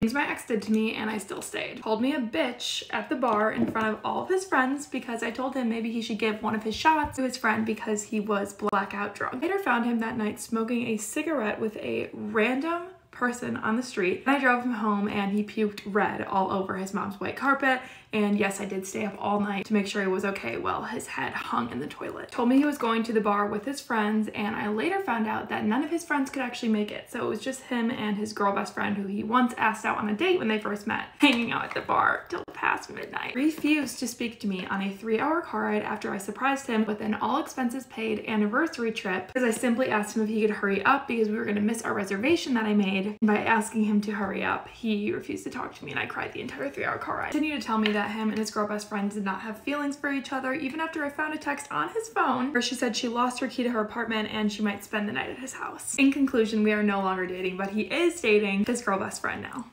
Things my ex did to me and I still stayed. Called me a bitch at the bar in front of all of his friends because I told him maybe he should give one of his shots to his friend because he was blackout drunk. Later found him that night smoking a cigarette with a random person on the street. And I drove him home and he puked red all over his mom's white carpet and yes, I did stay up all night to make sure he was okay while his head hung in the toilet. Told me he was going to the bar with his friends and I later found out that none of his friends could actually make it. So it was just him and his girl best friend who he once asked out on a date when they first met, hanging out at the bar till past midnight. Refused to speak to me on a three hour car ride after I surprised him with an all expenses paid anniversary trip because I simply asked him if he could hurry up because we were gonna miss our reservation that I made. And by asking him to hurry up, he refused to talk to me and I cried the entire three hour car ride. Continued to tell me that that him and his girl best friend did not have feelings for each other even after I found a text on his phone where she said she lost her key to her apartment and she might spend the night at his house. In conclusion, we are no longer dating, but he is dating his girl best friend now.